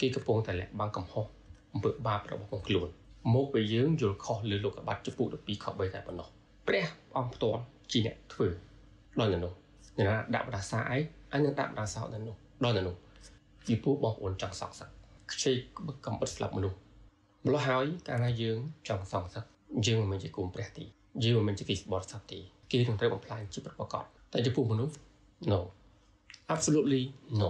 គេកំពុងតែលាក់បាំងកំហុសអំពើបាបរបស់ខ្លួនខ្លួនមកពេលយើងយល់ខុសលើលោកកបាត់ចំពោះ12ខ3តែប៉ុណ្ណោះព្រះអង្គផ្ទាល់ជាអ្នកធ្វើដល់នៅនោះអ្នកណាដាក់បដាសាឯងអញនឹងដាក់បដាសោនៅនោះដល់នៅនោះពីពួកបងប្អូនចង់សងសឹកខ្ជិលកំបិតស្លាប់មនុស្សម្លោះហើយកាលណាយើងចង់សងសឹកយើងមិនមែនជាគុំព្រះទីយើងមិនមែនជាគេស្បត់សត្វទីគេនឹងត្រូវបំផ្លាញជីវិតប្រកបតែចំពោះមនុស្ស no absolutely no